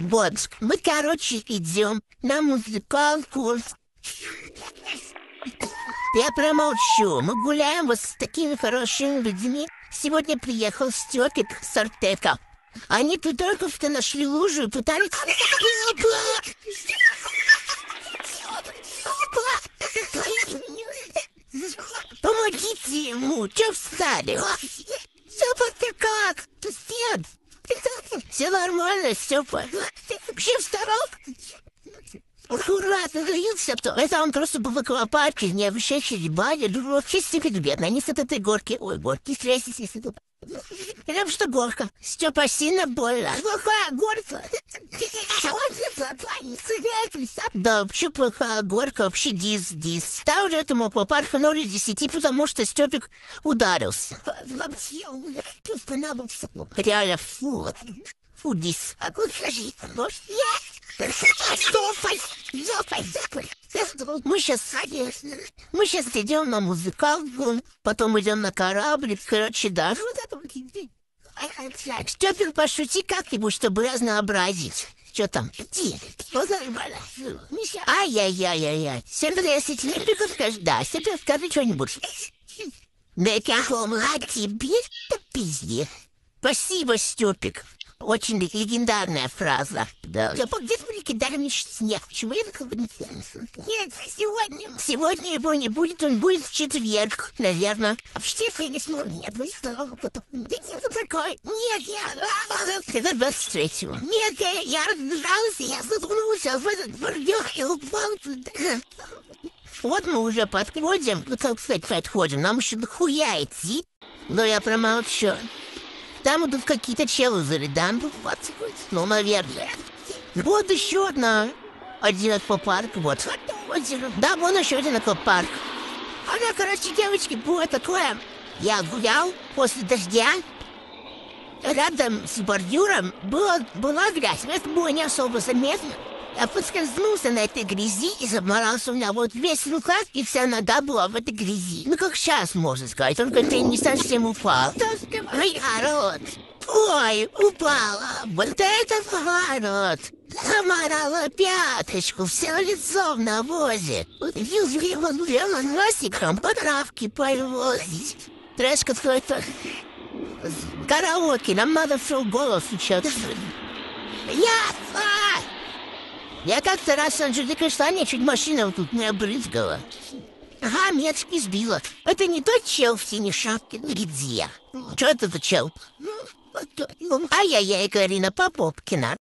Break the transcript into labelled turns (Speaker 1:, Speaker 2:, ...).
Speaker 1: Вот, мы, короче, идем на музыкалку. Я промолчу. Мы гуляем вот с такими хорошими людьми. Сегодня приехал Степик с Артека. Они тут только что нашли лужу и пытались... Помогите ему, че встали? Степа, ты как? Нет? Все нормально, Степа. Вообще встал? Ура, ты заявился, то. Это он просто был в аквапарке, не ебать. Я думаю, вообще степень бедно. Они с этой горки. Ой, горки, стресси, если тут. Это что горка? Степа, сильно больно. Плохая горка. Да, вообще плохая горка, вообще дис, дис. Ставлю этому аквапарку 0 из 10, потому что Степик ударился. Реально, фу. Фу, дис. А вот скажи, может, мы сейчас, мы сейчас идем на музыкалку, потом идем на корабль, короче, да. Степин, пошути как-нибудь, чтобы разнообразить. Что там? Ай-яй-яй-яй-яй. Семь-десять лет, скажи, да, Степин, скажи что-нибудь. Да каком тебе-то пизде. Спасибо, Степик. Очень легендарная фраза. Да. Я где то легендарный снег? Почему я такого не Нет, сегодня. Сегодня его не будет, он будет в четверг, наверное. А в четверг не смогу. Нет, вы сказали потом. Да нет, такой. Нет, я... Когда 23 Нет, я, я разбирался, я заткнулся в этот бордюр и упал туда. Вот мы уже подходим, ну, как сказать, подходим, нам еще дохуя идти. Но я промолчу. Там идут какие-то челы за рядом. Ну, наверное. Вот еще одна. Один аквапарк, вот. Да, вон еще один аквапарк. Она, короче, девочки, было такое. Я гулял после дождя. Рядом с бордюром была, была грязь, но это было не особо заметно. Я подскользнулся на этой грязи и заморался у меня вот весь рукав и вся нога была в этой грязи. Ну, как сейчас, можно сказать, только ты не совсем упал. Ой, народ! Ой, упала! Вот это поворот! Заморала пяточку, все лицо в навозе. Велела носиком по травке повозить. Трэш какой-то. Караоке, нам надо все голос сейчас. Я... Я как-то раз Анжеликой Штане чуть машина тут не обрызгала. Ага, метки сбила. Это не тот чел в синей шапке? Где? Что это за чел? Ай-яй-яй, Карина Попопкина.